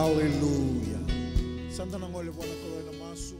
Aleluia. Santa Nangole, buena todo el amaso.